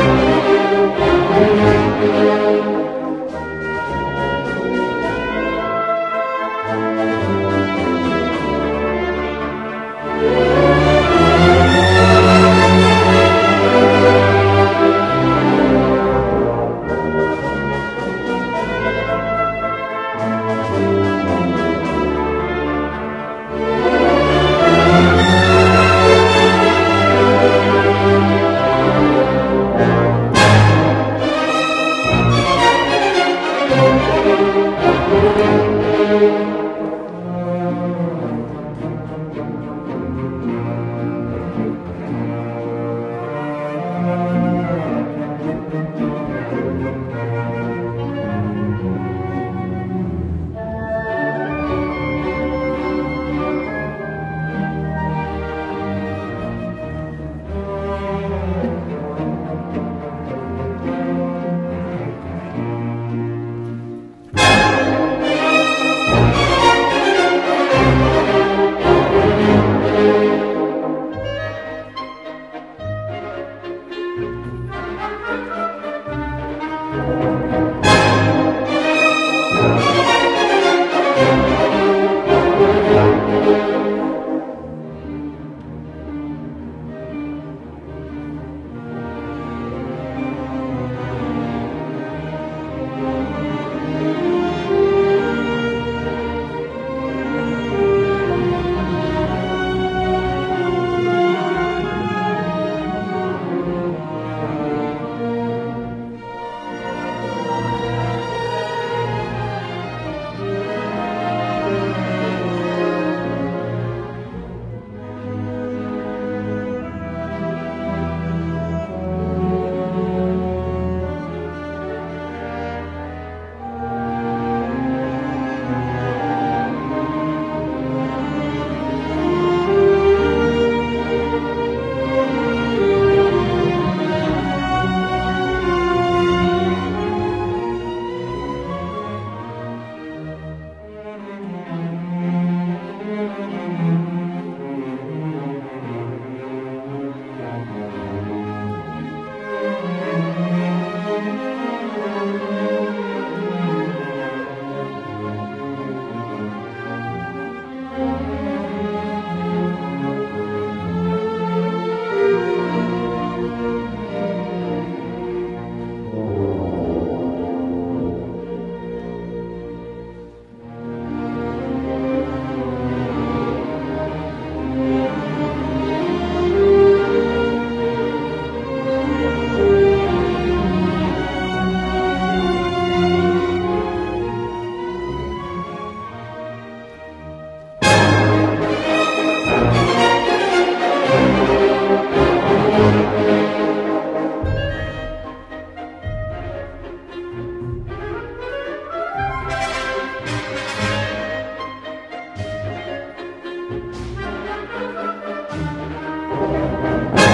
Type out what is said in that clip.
Thank you. Música